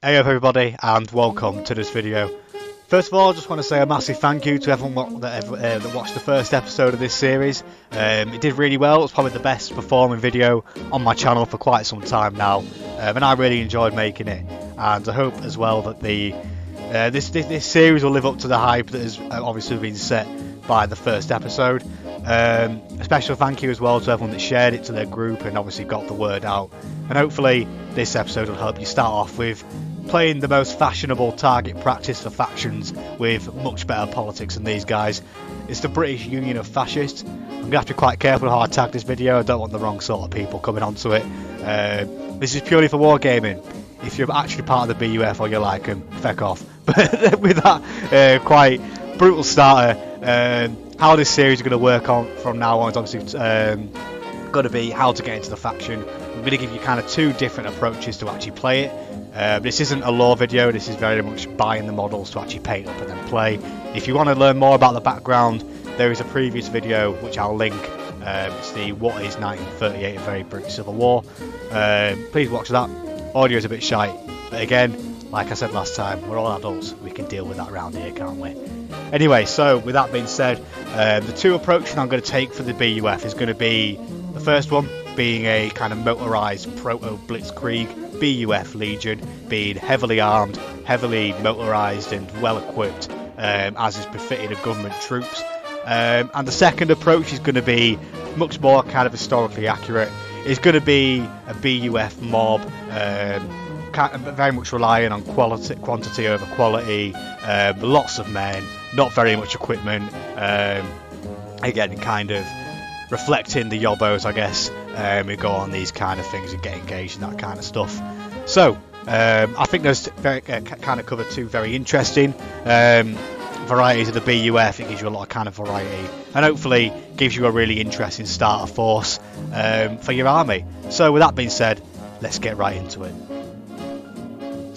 Hey up everybody and welcome to this video. First of all, I just want to say a massive thank you to everyone that, uh, that watched the first episode of this series. Um, it did really well, it's probably the best performing video on my channel for quite some time now um, and I really enjoyed making it and I hope as well that the uh, this, this, this series will live up to the hype that has uh, obviously been set by the first episode. Um, a special thank you as well to everyone that shared it to their group and obviously got the word out. And hopefully this episode will help you start off with playing the most fashionable target practice for factions with much better politics than these guys. It's the British Union of Fascists. I'm going to have to be quite careful how I tag this video, I don't want the wrong sort of people coming onto it. Uh, this is purely for wargaming. If you're actually part of the BUF or you like them, feck off. But with that uh, quite brutal starter, um, how this series is going to work on from now on is obviously um, going to be how to get into the faction. I'm going to give you kind of two different approaches to actually play it. Uh, this isn't a lore video, this is very much buying the models to actually paint up and then play. If you want to learn more about the background, there is a previous video which I'll link. Um, it's the What is 1938 A Very British Civil War. Um, please watch that. Audio is a bit shy, but again, like I said last time, we're all adults. We can deal with that around here, can't we? Anyway, so with that being said, um, the two approaches I'm going to take for the BUF is going to be the first one being a kind of motorized proto blitzkrieg BUF Legion, being heavily armed, heavily motorized, and well equipped, um, as is befitting of government troops. Um, and the second approach is going to be much more kind of historically accurate. It's going to be a BUF mob. Um, very much relying on quality, quantity over quality. Um, lots of men, not very much equipment. Um, again, kind of reflecting the yobos, I guess, um, who go on these kind of things and get engaged in that kind of stuff. So, um, I think those very, uh, kind of cover two very interesting um, varieties of the BUF. It gives you a lot of kind of variety and hopefully gives you a really interesting starter force um, for your army. So, with that being said, let's get right into it.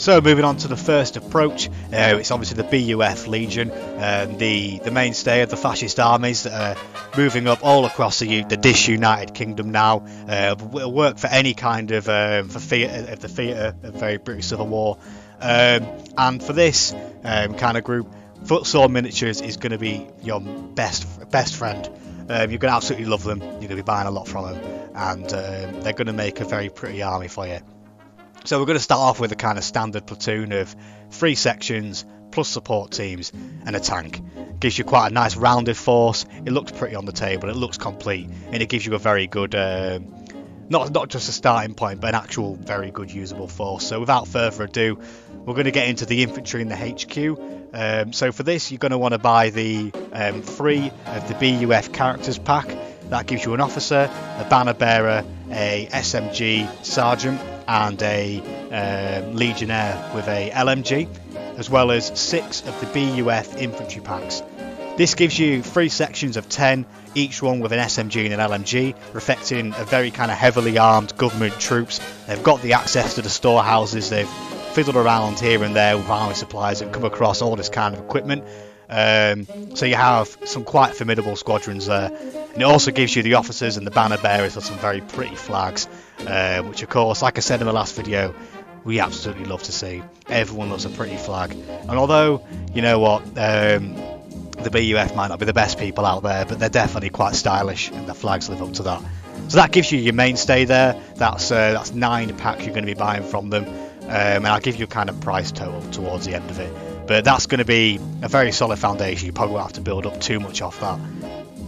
So moving on to the first approach, uh, it's obviously the BUF Legion, um, the the mainstay of the fascist armies that are moving up all across the, the disunited kingdom now. Uh, will work for any kind of um, for theatre the theatre of very British Civil War, um, and for this um, kind of group, Footsore Miniatures is going to be your best best friend. Um, you're going to absolutely love them. You're going to be buying a lot from them, and um, they're going to make a very pretty army for you. So we're going to start off with a kind of standard platoon of three sections plus support teams and a tank. Gives you quite a nice rounded force. It looks pretty on the table. It looks complete, and it gives you a very good, uh, not not just a starting point, but an actual very good usable force. So without further ado, we're going to get into the infantry in the HQ. Um, so for this, you're going to want to buy the um, three of the BUF characters pack. That gives you an officer, a banner bearer, a SMG sergeant, and a um, Legionnaire with a LMG, as well as six of the BUF infantry packs. This gives you three sections of 10, each one with an SMG and an LMG, reflecting a very kind of heavily armed government troops. They've got the access to the storehouses, they've fiddled around here and there with army supplies and come across all this kind of equipment. Um, so you have some quite formidable squadrons there. And it also gives you the officers and the banner bearers with some very pretty flags uh, which of course, like I said in the last video, we absolutely love to see. Everyone loves a pretty flag, and although you know what, um, the BUF might not be the best people out there, but they're definitely quite stylish, and the flags live up to that. So that gives you your mainstay there. That's uh, that's nine packs you're going to be buying from them, um, and I'll give you a kind of price total towards the end of it. But that's going to be a very solid foundation. You probably won't have to build up too much off that.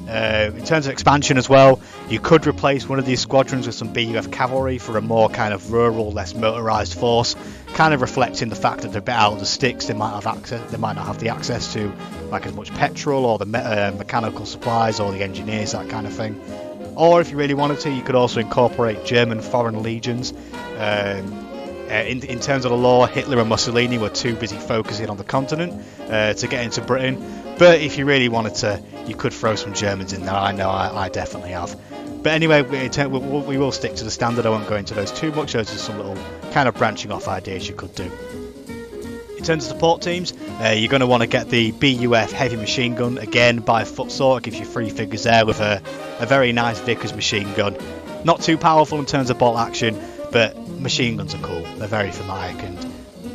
Uh, in terms of expansion as well, you could replace one of these squadrons with some BUF cavalry for a more kind of rural, less motorised force, kind of reflecting the fact that they're a bit out of the sticks. They might have access, they might not have the access to like as much petrol or the me- uh, mechanical supplies or the engineers, that kind of thing. Or if you really wanted to, you could also incorporate German foreign legions. Um, uh, in, in, terms of the lore, Hitler and Mussolini were too busy focusing on the continent uh, to get into Britain. But if you really wanted to, you could throw some Germans in there. I know I, I definitely have. But anyway, we, we, will stick to the standard. I won't go into those too much. Those are some little kind of branching off ideas you could do. In terms of support teams, uh, you're going to want to get the BUF heavy machine gun again by Footsore. It gives you three figures there with a, a very nice Vickers machine gun. Not too powerful in terms of bolt action, but machine guns are cool. They're very thematic and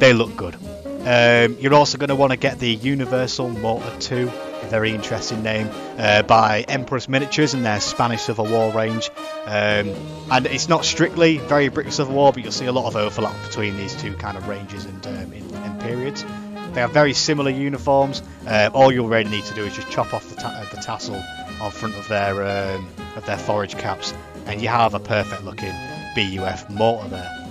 they look good. Um, you're also going to want to get the Universal Mortar 2, a very interesting name, uh, by Empress Miniatures in their Spanish Civil War range. Um, and it's not strictly very British Civil War, but you'll see a lot of overlap between these two kind of ranges and, um, in, in periods. They have very similar uniforms. Uh, all you'll really need to do is just chop off the, ta- the tassel on front of their um, of their forage caps, and you have a perfect looking BUF mortar there.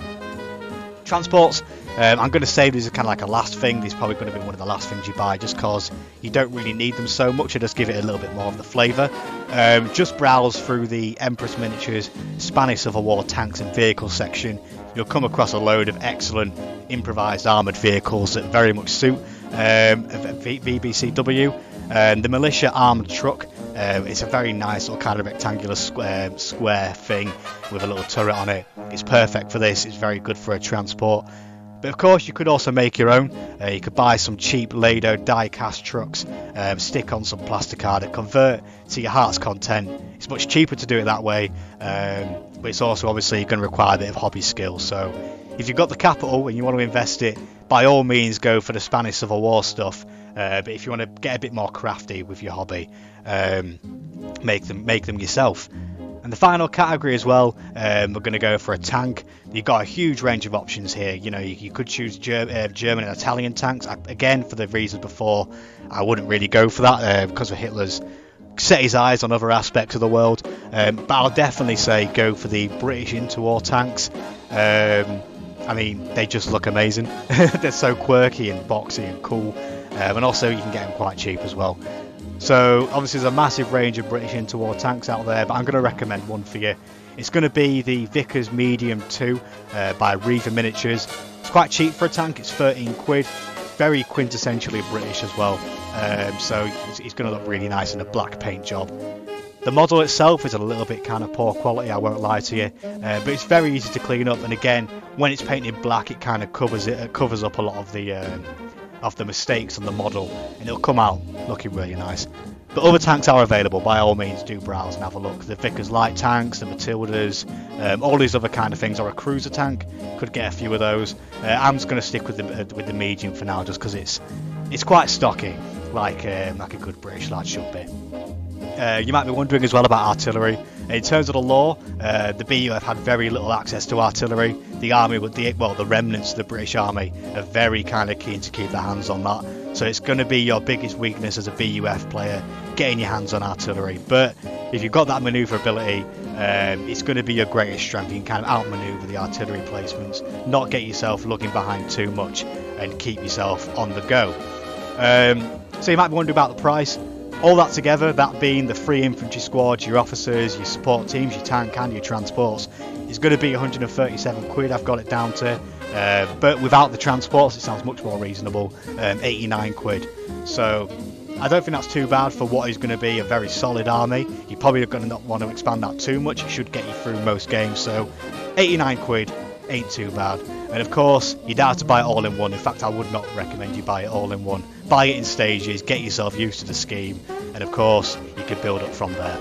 Transports. Um, I'm going to say these are kind of like a last thing. These probably going to be one of the last things you buy, just because you don't really need them so much. I just give it a little bit more of the flavour. Um, just browse through the Empress Miniatures Spanish Civil War tanks and vehicles section. You'll come across a load of excellent improvised armoured vehicles that very much suit um, VBCW. Um, the militia armoured truck. Um, it's a very nice little kind of rectangular square, um, square thing with a little turret on it. It's perfect for this. It's very good for a transport. But of course, you could also make your own. Uh, you could buy some cheap Lledo die-cast trucks, um, stick on some plasticard, and convert to your heart's content. It's much cheaper to do it that way, um, but it's also obviously going to require a bit of hobby skill. So, if you've got the capital and you want to invest it, by all means go for the Spanish Civil War stuff. Uh, but if you want to get a bit more crafty with your hobby, um, make them make them yourself. And the final category as well, um, we're going to go for a tank. You've got a huge range of options here. You know, you, you could choose Ger- uh, German and Italian tanks. I, again, for the reasons before, I wouldn't really go for that uh, because of Hitler's set his eyes on other aspects of the world. Um, but I'll definitely say go for the British interwar tanks. Um, I mean, they just look amazing. They're so quirky and boxy and cool. Um, and also, you can get them quite cheap as well. So obviously there's a massive range of British interwar tanks out there, but I'm going to recommend one for you. It's going to be the Vickers Medium 2 uh, by Reaver Miniatures. It's quite cheap for a tank, it's 13 quid. Very quintessentially British as well, um, so it's, it's going to look really nice in a black paint job. The model itself is a little bit kind of poor quality, I won't lie to you, uh, but it's very easy to clean up. And again, when it's painted black, it kind of covers it, it covers up a lot of the um, of the mistakes on the model and it'll come out looking really nice. But other tanks are available, by all means do browse and have a look. The Vickers light tanks, the Matildas, um, all these other kind of things, or a cruiser tank, could get a few of those. Uh, I'm just going to stick with the uh, with the medium for now, just because it's it's quite stocky, like um, like a good British lad should be. Uh, you might be wondering as well about artillery. In terms of the lore, uh, the BUF had very little access to artillery. The army, the well, the remnants of the British Army are very kind of keen to keep their hands on that. So it's going to be your biggest weakness as a BUF player, getting your hands on artillery. But if you've got that manoeuvrability, um, it's going to be your greatest strength. You can kind of outmaneuver the artillery placements, not get yourself looking behind too much, and keep yourself on the go. Um, so you might be wondering about the price. All that together, that being the free infantry squads, your officers, your support teams, your tank and your transports, is going to be 137 quid. I've got it down to. Uh, but without the transports, it sounds much more reasonable. Um, 89 quid. So I don't think that's too bad for what is going to be a very solid army. You're probably going to not want to expand that too much. It should get you through most games. So 89 quid ain't too bad. And of course, you don't have to buy it all in one. In fact, I would not recommend you buy it all in one. Buy it in stages, get yourself used to the scheme, and of course, you can build up from there.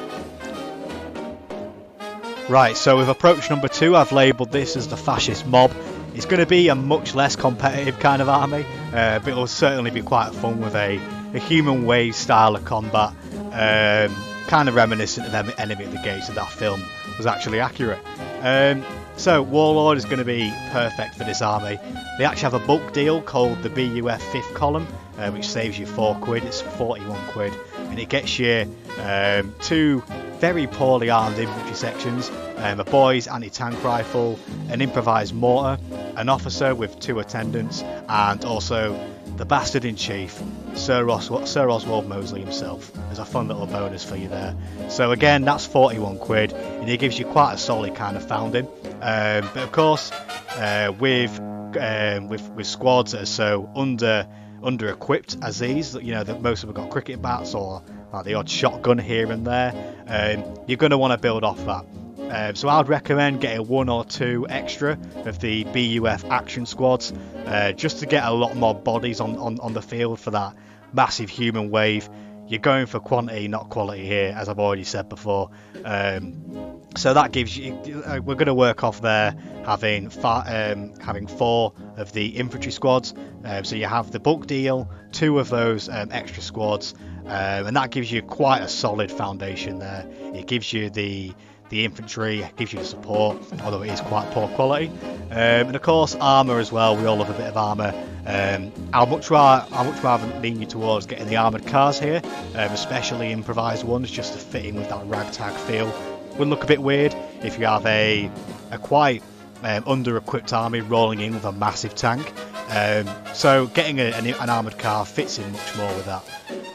Right, so with approach number two, I've labelled this as the fascist mob. It's going to be a much less competitive kind of army, uh, but it will certainly be quite fun with a, a human wave style of combat, um, kind of reminiscent of Enemy at the Gates of that film was actually accurate. Um, so Warlord is going to be perfect for this army. They actually have a bulk deal called the BUF fifth column, uh, which saves you four quid. It's 41 quid, and it gets you um, two very poorly armed infantry sections, um, a boys anti-tank rifle, an improvised mortar, an officer with two attendants, and also the bastard in chief, Sir, Os- Sir Oswald Mosley himself. There's a fun little bonus for you there. So again, that's 41 quid, and it gives you quite a solid kind of founding. Um, but of course, uh, with um, with with squads that are so under under equipped as these, you know, that most of them got cricket bats or like the odd shotgun here and there. Um, you're going to want to build off that. Um, so I'd recommend getting one or two extra of the BUF action squads uh, just to get a lot more bodies on, on, on the field for that massive human wave. you're going for quantity, not quality here, as I've already said before. Um, so that gives you. Uh, we're going to work off there having um, having four of the infantry squads. Um, so you have the bulk deal, two of those um, extra squads, um, and that gives you quite a solid foundation there. It gives you the the infantry, gives you the support, although it is quite poor quality. Um, and of course, armour as well. We all love a bit of armour. Um, I'll much rather, I'll much rather lean you towards getting the armoured cars here, um, especially improvised ones, just to fit in with that ragtag feel would look a bit weird if you have a, a quite um, under-equipped army rolling in with a massive tank. Um, so getting a, an, an, armoured car fits in much more with that.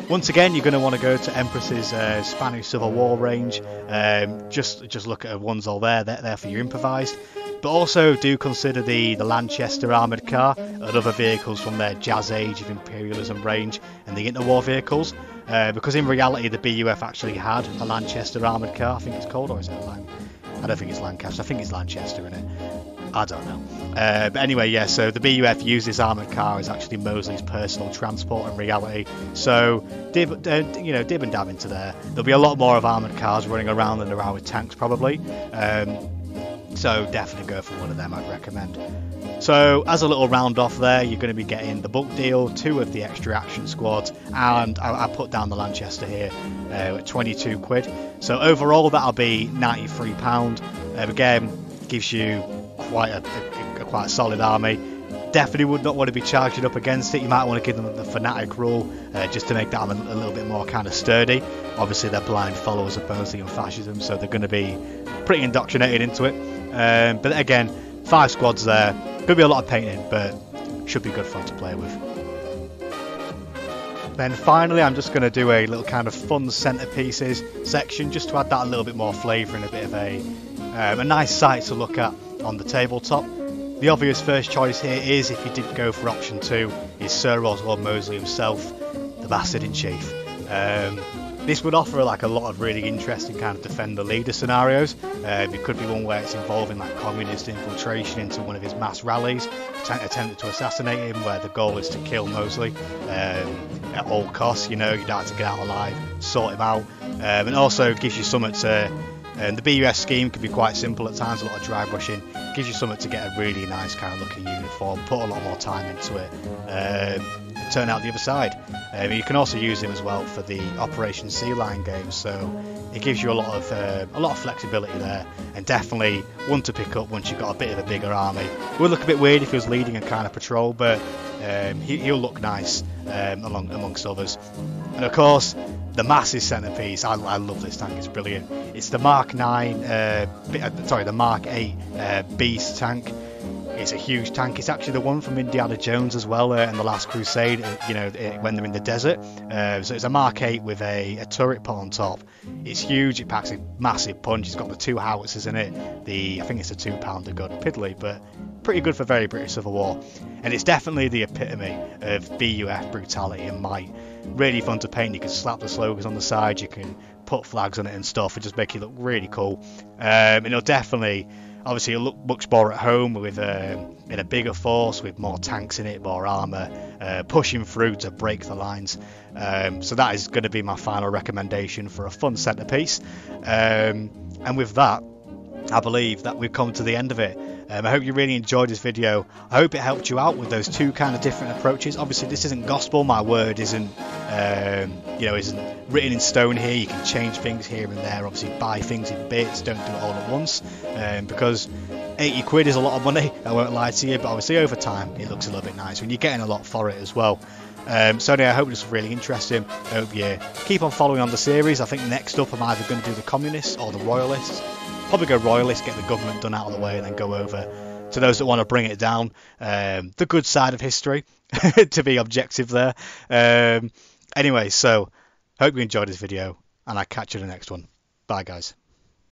Once again, you're going to want to go to Empress's uh, Spanish Civil War range. Um, just just look at ones all there. They're there for your improvised. But also do consider the, the Lanchester armoured car and other vehicles from their Jazz Age of Imperialism range and the interwar vehicles. Uh, because in reality, the BUF actually had a Lanchester armoured car, I think it's called, or is it Lan- I don't think it's Lancaster, I think it's Lanchester in it. I don't know. Uh, but anyway, yeah, so the BUF uses armoured car as actually Mosley's personal transport in reality. So, dib, uh, you know, dib and dab into there. There'll be a lot more of armoured cars running around than around with tanks, probably. Um, so definitely go for one of them, I'd recommend. So as a little round off there, you're going to be getting the book deal, two of the extra action squads, and I, I put down the Lanchester here uh, at 22 quid. So overall, that'll be 93 pound. Uh, again, gives you quite a, a quite a solid army. Definitely would not want to be charging up against it. You might want to give them the fanatic rule uh, just to make that a, a little bit more kind of sturdy. Obviously, they're blind followers of Mosley and fascism, so they're going to be pretty indoctrinated into it. Um, but again, five squads there. Could be a lot of painting, but should be good fun to play with. Then finally, I'm just going to do a little kind of fun centerpieces section, just to add that a little bit more flavour and a bit of a um, a nice sight to look at on the tabletop. The obvious first choice here is, if you didn't go for option two, is Sir Oswald Mosley himself, the bastard in chief. Um, this would offer like a lot of really interesting kind of defender leader scenarios. Uh, it could be one where it's involving like communist infiltration into one of his mass rallies, attempting to assassinate him, where the goal is to kill Mosley um, at all costs. You know, you'd have to get out alive, sort him out, um, and also gives you something to. The BUF scheme can be quite simple at times, a lot of dry brushing. Gives you something to get a really nice kind of looking uniform, put a lot more time into it. Um, turn out the other side. Um, you can also use him as well for the Operation Sea Lion games, so it gives you a lot of uh, a lot of flexibility there, and definitely one to pick up once you've got a bit of a bigger army. It would look a bit weird if he was leading a kind of patrol, but um, he, will look nice um, amongst others. And of course, the massive centerpiece. I, I, love this tank; it's brilliant. It's the Mark 9, uh, uh, sorry, the Mark 8 uh, Beast tank. It's a huge tank. It's actually the one from Indiana Jones as well, uh, in the Last Crusade. Uh, you know, uh, when they're in the desert. Uh, so it's a Mark 8 with a, a turret put on top. It's huge. It packs a massive punch. It's got the two howitzers in it. The I think it's a two-pounder gun, piddly, but pretty good for very British Civil War. And it's definitely the epitome of BUF brutality and might. Really fun to paint. You can slap the slogans on the side. You can put flags on it and stuff, and just make it look really cool. Um, and it'll definitely Obviously, it'll look much more at home with uh, in a bigger force with more tanks in it, more armor, uh, pushing through to break the lines. Um, so that is going to be my final recommendation for a fun centerpiece. Um, and with that, I believe that we've come to the end of it. Um, I hope you really enjoyed this video. I hope it helped you out with those two kind of different approaches. Obviously, this isn't gospel. My word isn't, um, you know, isn't written in stone here. You can change things here and there. Obviously, buy things in bits. Don't do it all at once um, because 80 quid is a lot of money. I won't lie to you, but obviously over time it looks a little bit nicer and you're getting a lot for it as well. Um, so anyway, I hope this was really interesting. I hope you keep on following on the series. I think next up I'm either going to do the communists or the royalists probably go royalist, get the government done out of the way, and then go over to those that want to bring it down. Um, the good side of history, to be objective there. Um, anyway, so hope you enjoyed this video, and I'll catch you in the next one. Bye, guys.